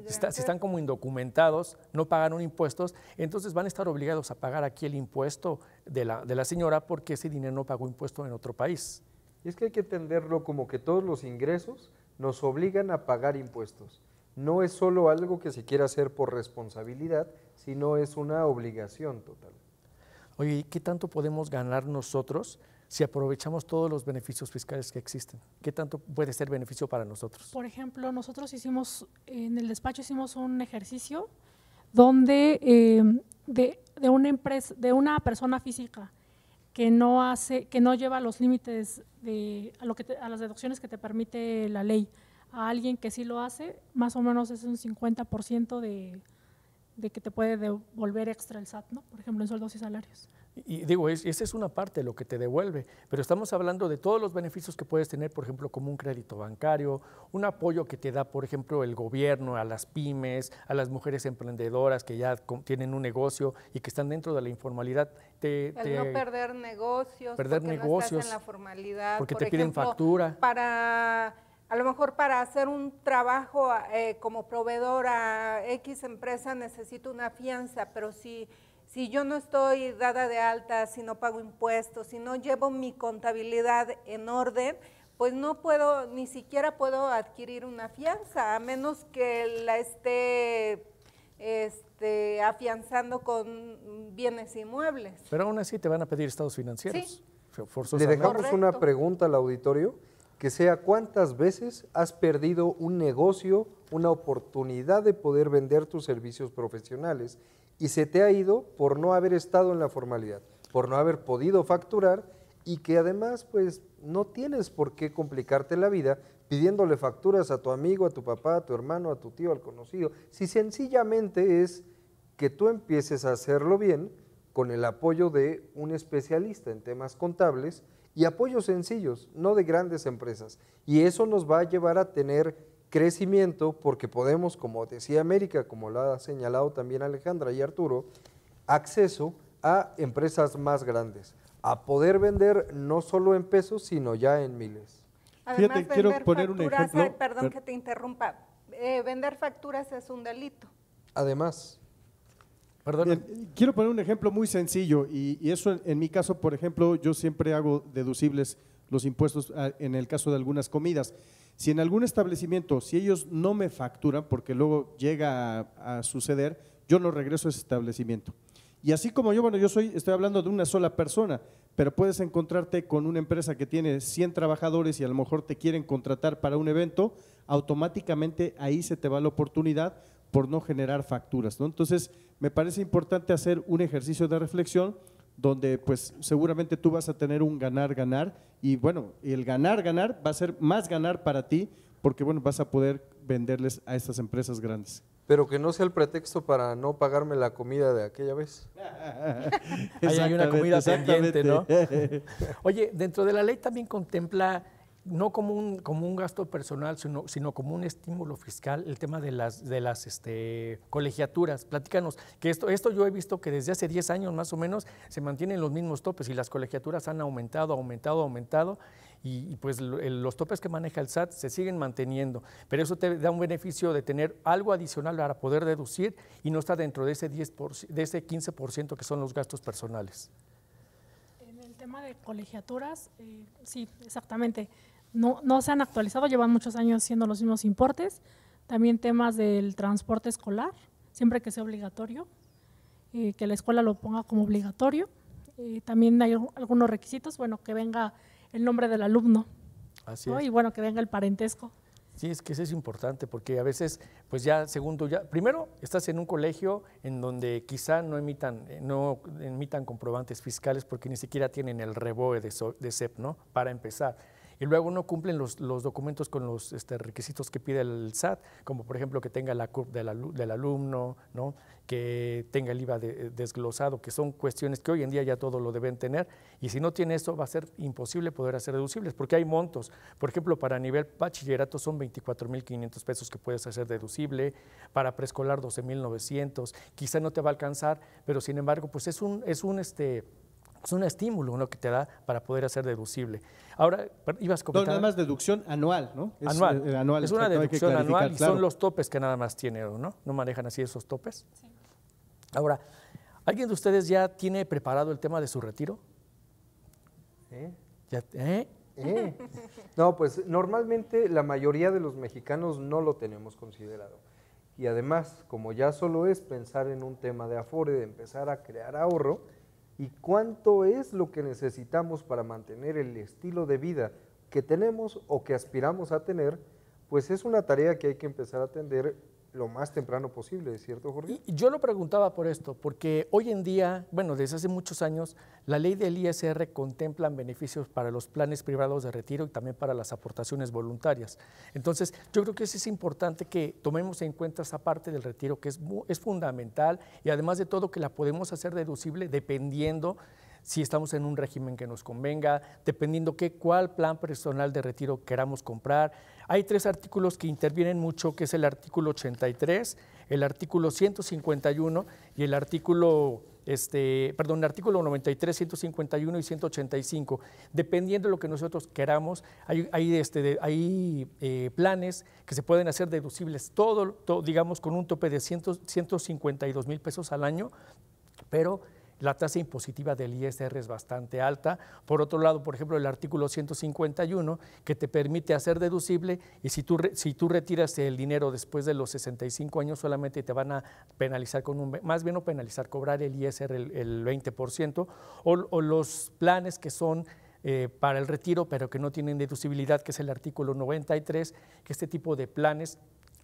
si, están como indocumentados, no pagan impuestos, entonces van a estar obligados a pagar aquí el impuesto de la, de la señora porque ese dinero no pagó impuesto en otro país. Y es que hay que entenderlo como que todos los ingresos nos obligan a pagar impuestos. No es solo algo que se quiera hacer por responsabilidad, sino es una obligación total. Oye, ¿qué tanto podemos ganar nosotros si aprovechamos todos los beneficios fiscales que existen? ¿Qué tanto puede ser beneficio para nosotros? Por ejemplo, nosotros hicimos, en el despacho hicimos un ejercicio donde eh, de, una empresa, de una persona física que no hace, que no lleva los límites de a, lo que a las deducciones que te permite la ley, a alguien que sí lo hace, más o menos es un 50% de, de que te puede devolver extra el SAT, ¿no? por ejemplo, en sueldos y salarios. Y digo, esa es una parte de lo que te devuelve, pero estamos hablando de todos los beneficios que puedes tener, por ejemplo, como un crédito bancario, un apoyo que te da, por ejemplo, el gobierno a las pymes, a las mujeres emprendedoras que ya tienen un negocio y que están dentro de la informalidad. Te, el no perder negocios, perder negocios, en la formalidad, porque te piden factura. Para a lo mejor para hacer un trabajo eh, como proveedor a X empresa necesito una fianza, pero si, si yo no estoy dada de alta, si no pago impuestos, si no llevo mi contabilidad en orden, pues no puedo, ni siquiera puedo adquirir una fianza, a menos que la esté este, afianzando con bienes inmuebles. Pero aún así te van a pedir estados financieros. ¿Sí? Le dejamos una pregunta al auditorio que sea cuántas veces has perdido un negocio, una oportunidad de poder vender tus servicios profesionales y se te ha ido por no haber estado en la formalidad, por no haber podido facturar y que además pues no tienes por qué complicarte la vida pidiéndole facturas a tu amigo, a tu papá, a tu hermano, a tu tío, al conocido, si sencillamente es que tú empieces a hacerlo bien con el apoyo de un especialista en temas contables y apoyos sencillos, no de grandes empresas. Y eso nos va a llevar a tener crecimiento porque podemos, como decía América, como lo ha señalado también Alejandra y Arturo, acceso a empresas más grandes, a poder vender no solo en pesos, sino ya en miles. Además, quiero poner un ejemplo. perdón que te interrumpa, eh, vender facturas es un delito. Además quiero poner un ejemplo muy sencillo y, eso en, mi caso, por ejemplo, yo siempre hago deducibles los impuestos ah, en el caso de algunas comidas. Si en algún establecimiento, si ellos no me facturan, porque luego llega a, suceder, yo no regreso a ese establecimiento. Y así como yo, bueno, yo soy, estoy hablando de una sola persona, pero puedes encontrarte con una empresa que tiene 100 trabajadores y a lo mejor te quieren contratar para un evento, automáticamente ahí se te va la oportunidad por no generar facturas. ¿no? Entonces, me parece importante hacer un ejercicio de reflexión donde pues seguramente tú vas a tener un ganar, ganar y bueno, el ganar, ganar va a ser más ganar para ti porque bueno, vas a poder venderles a estas empresas grandes. Pero que no sea el pretexto para no pagarme la comida de aquella vez. Ahí hay una comida pendiente, ¿no? Oye, dentro de la ley también contempla no como un, como un gasto personal, sino, sino, como un estímulo fiscal, el tema de las, de las este, colegiaturas. Platícanos, que esto, esto yo he visto que desde hace 10 años más o menos se mantienen los mismos topes y las colegiaturas han aumentado, aumentado, aumentado, y, pues los topes que maneja el SAT se siguen manteniendo, pero eso te da un beneficio de tener algo adicional para poder deducir y no está dentro de ese, 10 de ese 15% que son los gastos personales. En el tema de colegiaturas, eh, sí, exactamente no, no se han actualizado, llevan muchos años siendo los mismos importes. También temas del transporte escolar, siempre que sea obligatorio, eh, que la escuela lo ponga como obligatorio. Eh, también hay algunos requisitos, bueno, que venga el nombre del alumno. Así Y bueno, que venga el parentesco. Sí, es que eso es importante porque a veces, pues ya, segundo, ya, primero estás en un colegio en donde quizá no emitan, eh, no emitan comprobantes fiscales porque ni siquiera tienen el reboe de, de CEP, ¿no? Para empezar. Y luego no cumplen los, documentos con los este, requisitos que pide el SAT, como por ejemplo que tenga la CURP del, del alumno, ¿no? que tenga el IVA desglosado, que son cuestiones que hoy en día ya todo lo deben tener, y si no tiene eso va a ser imposible poder hacer deducibles, porque hay montos. Por ejemplo, para nivel bachillerato son 24.500 pesos que puedes hacer deducible, para preescolar 12.900, quizá no te va a alcanzar, pero sin embargo, pues es un, es un este, es un estímulo uno que te da para poder hacer deducible. Ahora, ibas comentando. No, nada más deducción anual, ¿no? Es, anual. Eh, anual. Es una deducción anual y son los topes que nada más tiene, ¿no? ¿No manejan así esos topes? Sí. Ahora, ¿alguien de ustedes ya tiene preparado el tema de su retiro? ¿Eh? ¿Eh? ¿Eh? No, pues normalmente la mayoría de los mexicanos no lo tenemos considerado. Y además, como ya solo es pensar en un tema de afore, de empezar a crear ahorro, y cuánto es lo que necesitamos para mantener el estilo de vida que tenemos o que aspiramos a tener, pues es una tarea que hay que empezar a atender lo más temprano posible, ¿cierto, Jorge? Y yo lo preguntaba por esto, porque hoy en día, bueno, desde hace muchos años, la ley del ISR contempla beneficios para los planes privados de retiro y también para las aportaciones voluntarias. Entonces, yo creo que es importante que tomemos en cuenta esa parte del retiro, que es, es fundamental y además de todo que la podemos hacer deducible dependiendo si estamos en un régimen que nos convenga, dependiendo qué, cuál plan personal de retiro queramos comprar. Hay tres artículos que intervienen mucho, que es el artículo 83, el artículo 151 y el artículo este, perdón, el artículo 93, 151 y 185. Dependiendo de lo que nosotros queramos, hay, hay, este, hay eh, planes que se pueden hacer deducibles, todo, digamos, con un tope de 152 mil pesos al año, pero la tasa impositiva del ISR es bastante alta. Por otro lado, por ejemplo, el artículo 151, que te permite hacer deducible y si tú, si tú retiras el dinero después de los 65 años, solamente te van a penalizar con un, más bien no penalizar, cobrar el ISR el, 20%, o, los planes que son eh, para el retiro, pero que no tienen deducibilidad, que es el artículo 93, que este tipo de planes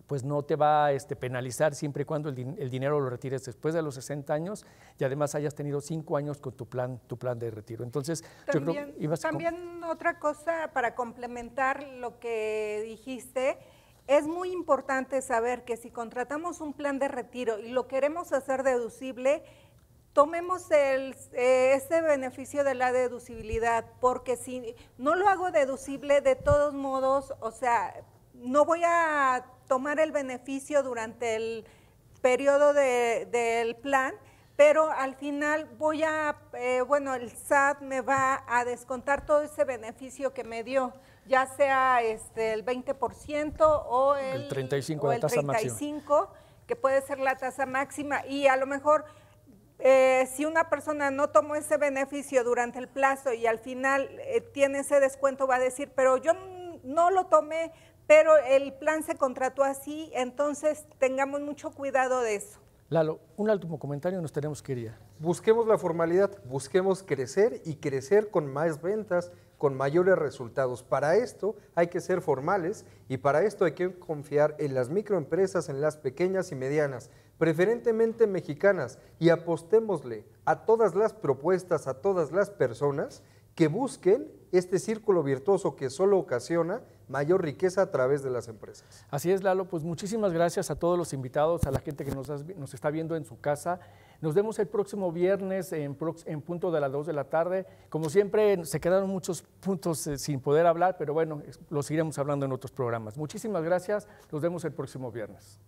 pues no te va a este, penalizar siempre y cuando el, dinero lo retires después de los 60 años y además hayas tenido 5 años con tu plan, tu plan de retiro. Entonces, también, yo creo También otra cosa para complementar lo que dijiste, es muy importante saber que si contratamos un plan de retiro y lo queremos hacer deducible, tomemos el, eh, ese beneficio de la deducibilidad, porque si no lo hago deducible, de todos modos, o sea, no voy a tomar el beneficio durante el periodo del plan, pero al final voy a, eh, bueno, el SAT me va a descontar todo ese beneficio que me dio, ya sea este, el 20% o el, el 35, o el 35 que puede ser la tasa máxima, y a lo mejor eh, si una persona no tomó ese beneficio durante el plazo y al final eh, tiene ese descuento, va a decir, pero yo no lo tomé pero el plan se contrató así, entonces tengamos mucho cuidado de eso. Lalo, un último comentario, nos tenemos que ir Busquemos la formalidad, busquemos crecer y crecer con más ventas, con mayores resultados. Para esto hay que ser formales y para esto hay que confiar en las microempresas, en las pequeñas y medianas, preferentemente mexicanas, y apostémosle a todas las propuestas, a todas las personas que busquen este círculo virtuoso que solo ocasiona mayor riqueza a través de las empresas. Así es, Lalo. Pues muchísimas gracias a todos los invitados, a la gente que nos, está viendo en su casa. Nos vemos el próximo viernes en, punto de las 2 de la tarde. Como siempre, se quedaron muchos puntos eh, sin poder hablar, pero bueno, los iremos hablando en otros programas. Muchísimas gracias. Nos vemos el próximo viernes.